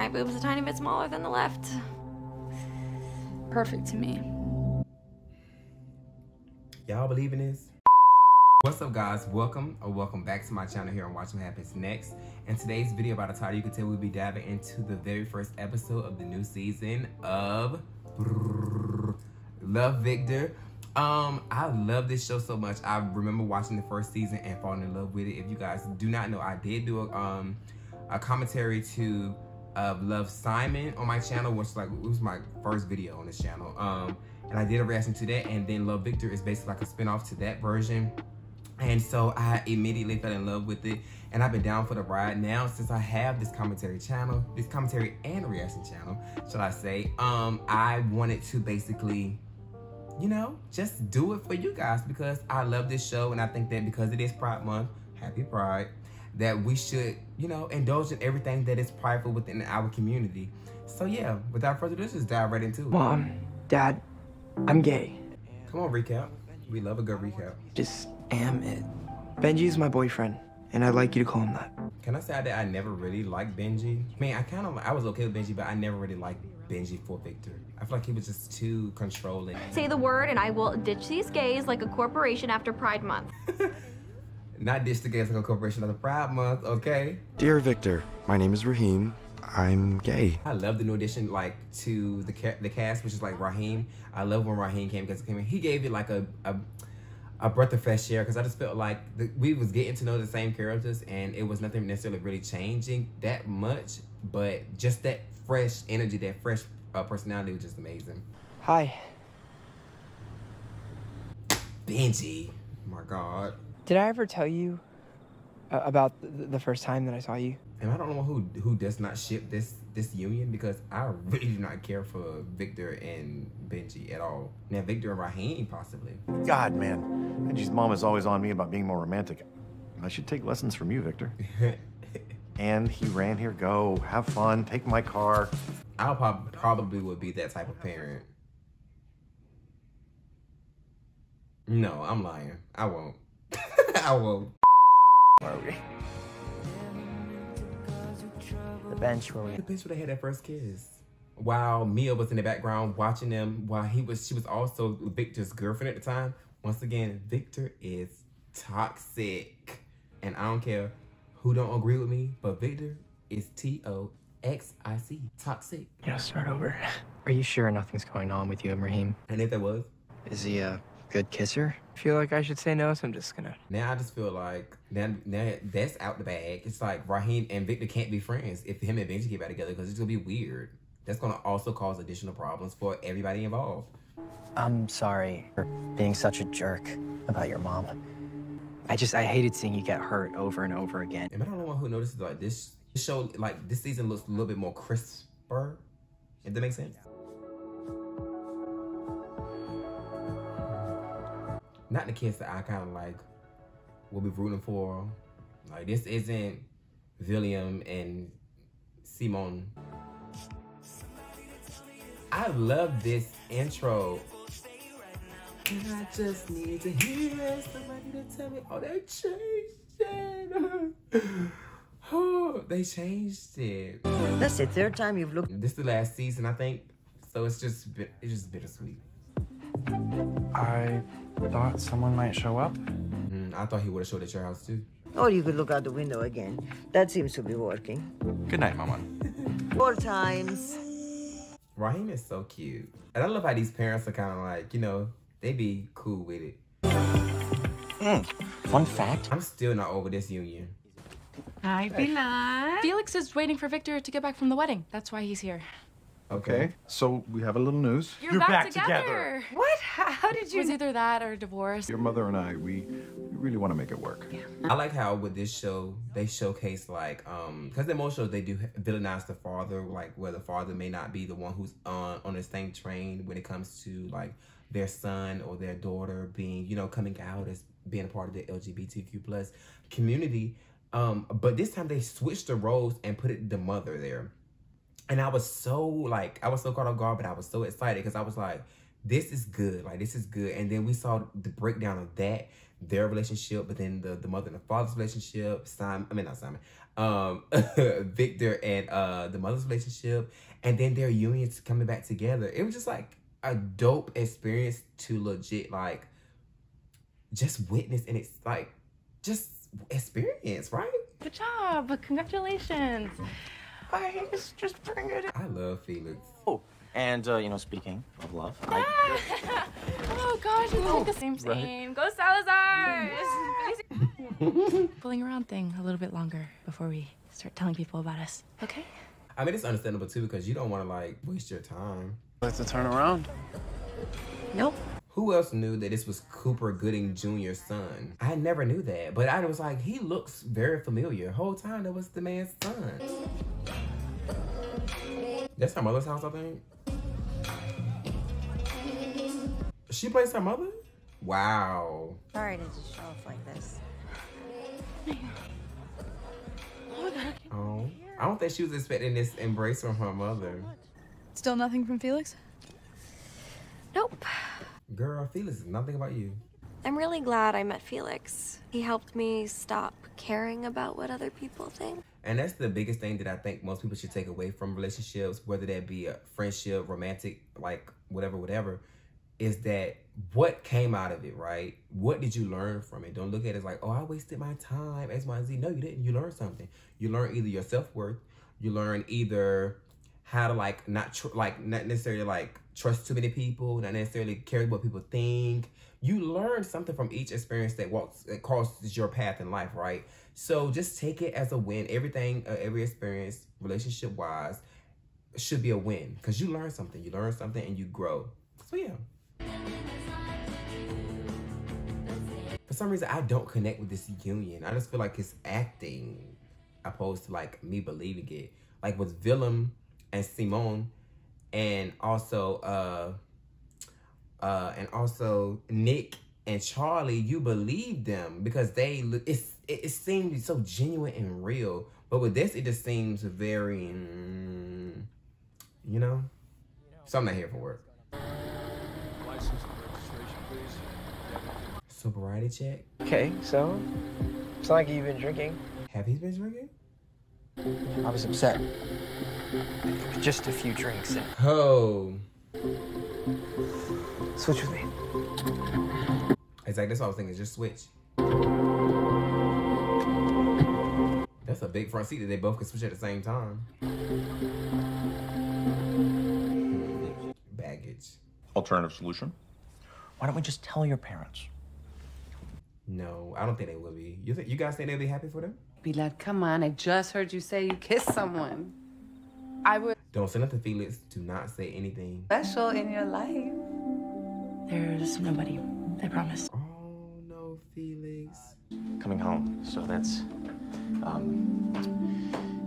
right boob's a tiny bit smaller than the left. Perfect to me. Y'all believe in this? What's up guys? Welcome or welcome back to my channel here on Watch What Happens Next. In today's video by the title you can tell we'll be diving into the very first episode of the new season of Love Victor. Um, I love this show so much. I remember watching the first season and falling in love with it. If you guys do not know, I did do a um a commentary to of Love Simon on my channel, which like it was my first video on this channel. Um, and I did a reaction to that, and then Love Victor is basically like a spinoff to that version. And so I immediately fell in love with it. And I've been down for the ride now since I have this commentary channel, this commentary and reaction channel, shall I say. Um, I wanted to basically, you know, just do it for you guys because I love this show. And I think that because it is Pride Month, happy Pride, that we should, you know, indulge in everything that is prideful within our community. So yeah, without further ado, let's just dive right into it. Mom, Dad, I'm gay. Come on, recap. We love a good recap. Just am it. Benji is my boyfriend, and I'd like you to call him that. Can I say that I never really liked Benji? I mean, I kind of, I was okay with Benji, but I never really liked Benji for Victor. I feel like he was just too controlling. Say the word and I will ditch these gays like a corporation after Pride Month. Not ditch the gays like a corporation of the Pride Month, okay? Dear Victor, my name is Rahim. I'm gay. I love the new addition, like to the ca- the cast, which is like Rahim. I love when Rahim came because he came in. He gave it like a a, a breath of fresh air because I just felt like the, we was getting to know the same characters and it was nothing necessarily really changing that much, but just that fresh energy, that fresh uh, personality was just amazing. Hi. Benji, oh my God. Did I ever tell you uh, about the, the first time that I saw you? And I don't know who who does not ship this this union because I really do not care for Victor and Benji at all. Now Victor and Rahim possibly. God, man. Benji's mom is always on me about being more romantic. I should take lessons from you, Victor. and he ran here. Go, have fun, take my car. I prob- probably would be that type of parent. No, I'm lying. I won't. Won't. Where are we? The bench where we. The bench where they had that first kiss. While Mia was in the background watching them, while he was, she was also Victor's girlfriend at the time. Once again, Victor is toxic, and I don't care who don't agree with me, but Victor is T O X I C, toxic. You know, start over. Are you sure nothing's going on with you and Rahim? And if there was, Is he a good kisser? Feel like I should say no, so I'm just gonna. Now I just feel like now, now that's out the bag. It's like Rahim and Victor can't be friends if him and Benji get back together because it's gonna be weird. That's gonna also cause additional problems for everybody involved. I'm sorry for being such a jerk about your mom. I just, I hated seeing you get hurt over and over again. Am I the only one who notices like this show like this season looks a little bit more crisper? If that makes sense. Not the kids that I kind of like will be rooting for. Like this isn't William and Simone. I love this intro. And I just need to hear somebody to tell me, oh, they changed it. oh, they changed it. That's the third time you've looked. This is the last season, I think. So it's just it's just bittersweet. I thought someone might show up. Mm, I thought he would have showed at your house too. Or you could look out the window again. That seems to be working. Good night, Mama. Four times. Rahim is so cute. And I love how these parents are kind of like, you know, they be cool with it. Fun fact I'm still not over this union. Hi, Pilar. Felix is waiting for Victor to get back from the wedding. That's why he's here. Okay, so we have a little news. You're, back, together. What? How did you? It was either that or divorce. Your mother and I, we, we really want to make it work. Yeah. I like how with this show they showcase like um because in most shows they do villainize the father like where the father may not be the one who's on on the same train when it comes to like their son or their daughter being you know coming out as being a part of the LGBTQ plus community um but this time they switched the roles and put it the mother there and I was so like I was so caught off guard but I was so excited because I was like this is good like this is good and then we saw the breakdown of that their relationship, but then the, the mother and the father's relationship, Simon, I mean not Simon, um Victor and uh the mother's relationship and then their unions coming back together. It was just like a dope experience to legit like just witness and it's like just experience, right? Good job. Congratulations. Guys, just bring it in. I love Felix. Oh, and uh, you know, speaking of love, I, Oh gosh, it's like the same Right. same. Go Salazar! Pulling around thing a little bit longer before we start telling people about us. Okay? I mean it's understandable too because you don't want to like waste your time. Let's turn around. Nope. Who else knew that this was Cuba Gooding Jr.'s son? I never knew that, but I was like, he looks very familiar. Whole time that was the man's son. That's her mother's house, I think. She plays her mother? Wow. Sorry to just show off like this. Oh. oh. I don't think she was expecting this embrace from her mother. Still nothing from Felix? Nope. Girl, Felix is nothing about you. I'm really glad I met Felix. He helped me stop caring about what other people think. And that's the biggest thing that I think most people should take away from relationships, whether that be a friendship, romantic, like whatever, whatever, is that what came out of it, right? What did you learn from it? Don't look at it as like, oh, I wasted my time, X, Y, and Z. No, you didn't. You learned something. You learn either your self worth, you learn either how to like not like not necessarily like trust too many people, not necessarily care what people think. You learn something from each experience that walks that crosses your path in life, right? So just take it as a win. Everything, uh, every experience, relationship wise, should be a win because you learn something. You learn something and you grow. So yeah. For some reason, I don't connect with this union. I just feel like it's acting, opposed to like me believing it. Like with Willem and Simone, and also uh, uh, and also Nick and Charlie. You believe them because they it's it, it seems so genuine and real. But with this, it just seems very, mm, you know. So I'm not here for it. Sobriety check. Okay, so it's not like you've been drinking. Have you been drinking? I was upset. Just a few drinks and Oh. Switch with me. Exactly. That's what I was thinking. Just switch. That's a big front seat that they both can switch at the same time. Baggage. alternative solution. Why don't we just tell your parents? No, I don't think they will be. You think you guys think they'll be happy for them? Be like, come on, I just heard you say you kissed someone. I would. Don't send say nothing, Felix. Do not say anything. special in your life. There's nobody. I promise. Oh no, Felix. Coming home. So that's, um,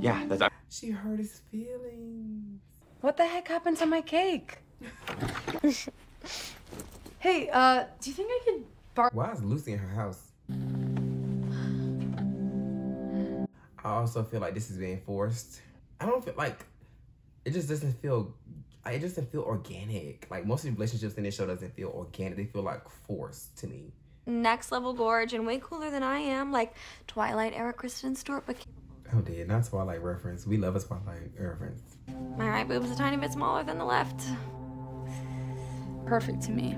yeah, that's. She hurt his feelings. What the heck happened to my cake? hey, uh, do you think I could borrow? Why is Lucy in her house? I also feel like this is being forced. I don't feel like it just doesn't feel. It just doesn't feel organic. Like most of the relationships in this show doesn't feel organic. They feel like forced to me. Next level gorge and way cooler than I am, like Twilight era Kristen Stewart, but Oh dear, not Twilight reference. We love a Twilight reference. my right boob's a tiny bit smaller than the left. Perfect to me.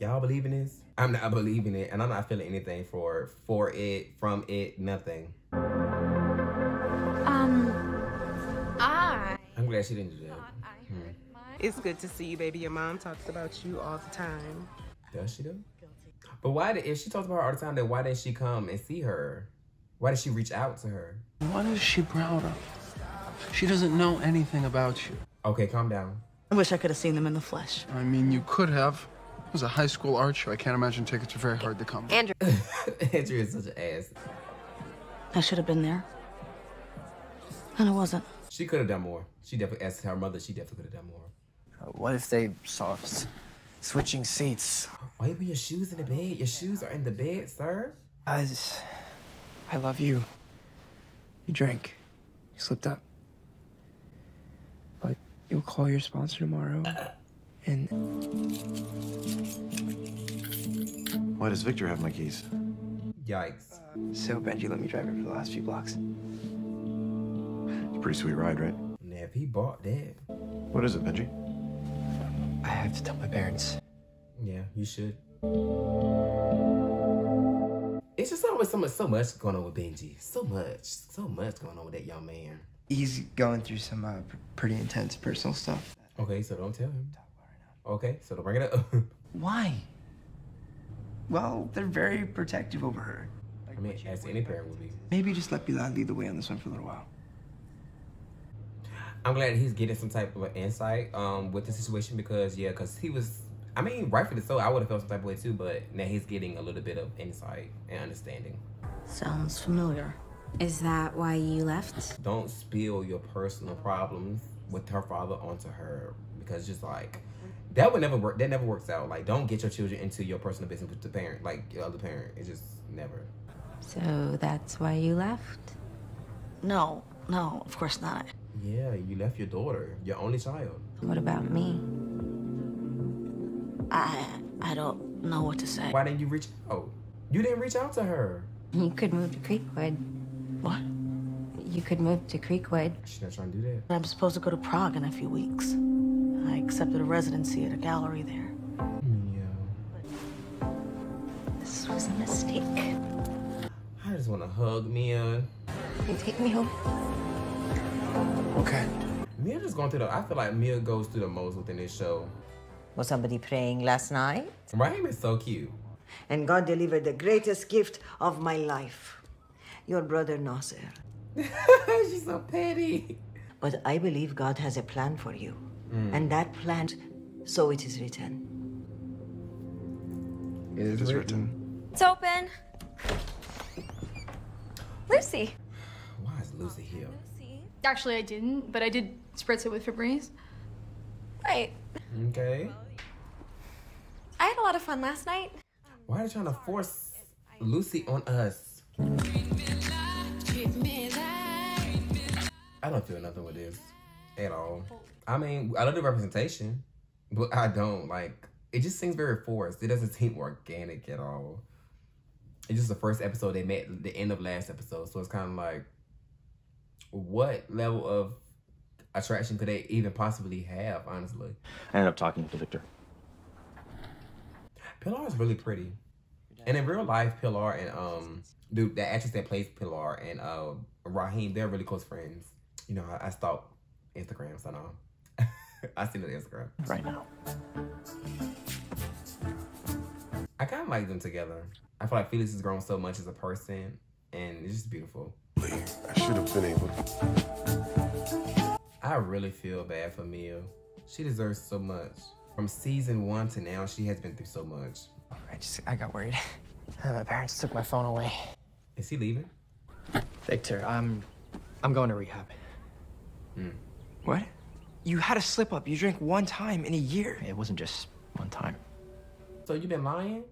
Y'all believe in this? I'm not believing it, and I'm not feeling anything for for it, from it, nothing. I. I'm glad she didn't do that. Hmm. It's good to see you, baby. Your mom talks about you all the time. Does she do? But why did if she talks about her all the time, then why didn't she come and see her? Why did she reach out to her? What is she proud of? She doesn't know anything about you. Okay, calm down. I wish I could have seen them in the flesh. I mean, you could have. It was a high school art show. I can't imagine tickets are very hard to come. by. Andrew. Andrew is such an ass. I should have been there. And I wasn't. She could have done more. She definitely, as her mother, she definitely could have done more. Uh, What if they saw us switching seats? Why you put your shoes in the bed? Your shoes are in the bed, sir. I, just- I love you. You drank. You slipped up. But you'll call your sponsor tomorrow. And Why does Victor have my keys? Yikes. So Benji let me drive her for the last few blocks. It's a pretty sweet ride, right? Now, if he bought that, What is it, Benji? I have to tell my parents. yeah, you should. It's just always so much, so much going on with Benji. So much, so much going on with that young man. He's going through some uh, pretty intense personal stuff. Okay, so don't tell him. Okay, so don't bring it up. Why? Well, they're very protective over her. I mean, as any parent would be. Maybe just let Bilal lead the way on this one for a little while. I'm glad he's getting some type of insight um with the situation because yeah, because he was. I mean, rightfully so. I would have felt some type of way too, but now he's getting a little bit of insight and understanding. Sounds familiar. Is that why you left? Don't spill your personal problems with her father onto her because just like that would never work. That never works out. Like, don't get your children into your personal business with the parent, like your other parent. It just never. So that's why you left? No, no, of course not. Yeah, you left your daughter, your only child. What about me? I I don't know what to say. Why didn't you reach out? You didn't reach out to her. You could move to Creekwood. What? You could move to Creekwood. She's not trying to do that. I'm supposed to go to Prague in a few weeks. I accepted a residency at a gallery there. Yeah. This was a mistake. I just want to hug Mia. You take me home. Okay. Mia just going through the. I feel like Mia goes through the most within this show. Was somebody praying last night? Rahim is so cute. And God delivered the greatest gift of my life your brother Nasser. She's so petty. But I believe God has a plan for you. Mm. And that plan, so it is written. It is written. It's open. Lucy. Why is Lucy here? Actually, I didn't, but I did spritz it with Febreze. Right. Okay. I had a lot of fun last night. Why are you trying to force Lucy on us? I don't feel nothing with this at all. I mean, I love the representation, but I don't like. It just seems very forced. It doesn't seem organic at all. It's just the first episode they met, the end of last episode, so it's kind of like, what level of attraction could they even possibly have? Honestly, I ended up talking to Victor. Pilar is really pretty. And in real life, Pilar and um dude, the actress that plays Pilar and uh Rahim, they're really close friends. You know, I, I stalk Instagram, so no. I see them on Instagram. Right now. I kinda like them together. I feel like Felix has grown so much as a person and it's just beautiful. I should have been able to. I really feel bad for Mia. She deserves so much. From season one to now, she has been through so much. I just I got worried. My parents took my phone away. Is he leaving? Victor, I'm I'm going to rehab. Hmm. What? You had a slip up. You drank one time in a year. It wasn't just one time. So you've been lying?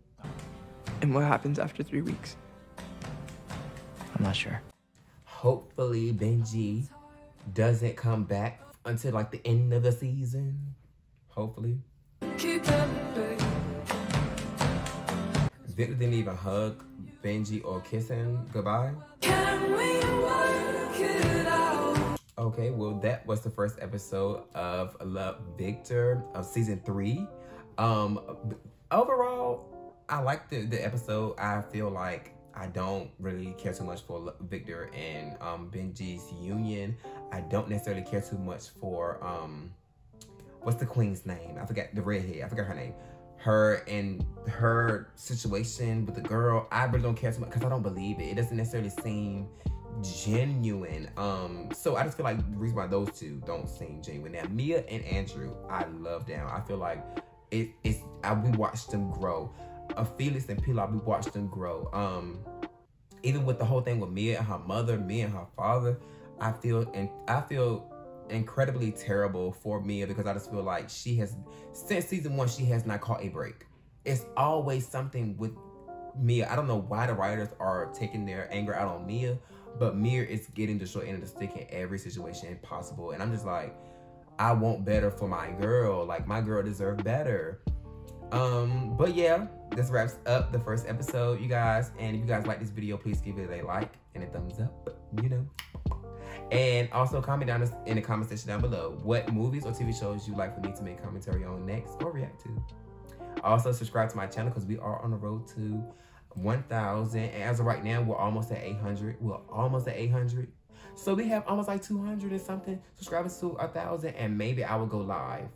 And what happens after three weeks? I'm not sure. Hopefully Benji doesn't come back until like the end of the season. Hopefully. Victor didn't even hug Benji or kiss him goodbye. Okay, well that was the first episode of Love Victor of season three. Um, overall, I liked the, the episode. I feel like I don't really care too much for Victor and um, Benji's union. I don't necessarily care too much for um, what's the queen's name? I forgot the redhead. I forgot her name. Her and her situation with the girl. I really don't care too much because I don't believe it. It doesn't necessarily seem genuine. Um, so I just feel like the reason why those two don't seem genuine. Now Mia and Andrew, I love them. I feel like it, it's I, we watched them grow. Uh, Felix and Pilar, we watched them grow. Um, even with the whole thing with Mia and her mother, me and her father, I feel and I feel incredibly terrible for Mia because I just feel like she has since season one she has not caught a break. It's always something with Mia. I don't know why the writers are taking their anger out on Mia, but Mia is getting the short end of the stick in every situation possible. And I'm just like, I want better for my girl. Like my girl deserves better. Um, but yeah, this wraps up the first episode, you guys. And if you guys like this video, please give it a like and a thumbs up. You know. And also comment down in the comment section down below what movies or TV shows you'd like for me to make commentary on next or react to. Also subscribe to my channel because we are on the road to 1,000. And as of right now, we're almost at 800. We're almost at 800. So we have almost like 200 and something subscribers to a 1,000. And maybe I will go live.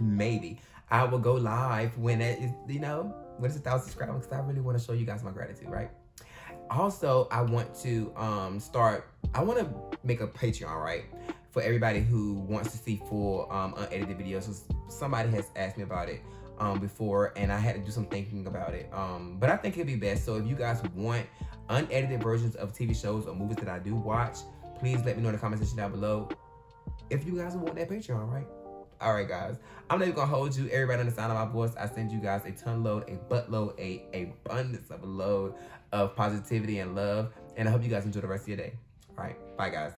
Maybe. I will go live when it is, you know, when it's a 1,000 subscribers because I really want to show you guys my gratitude, right? Also, I want to um start, I want to make a Patreon, right? For everybody who wants to see full um, unedited videos. So somebody has asked me about it um, before and I had to do some thinking about it. Um, but I think it'd be best. So if you guys want unedited versions of TV shows or movies that I do watch, please let me know in the comment section down below if you guys want that Patreon, right? All right, guys. I'm not even gonna hold you. Everybody on the sound of my voice, I send you guys a ton load, a buttload, a, a abundance of a load of positivity and love. And I hope you guys enjoy the rest of your day. All right. Bye, guys.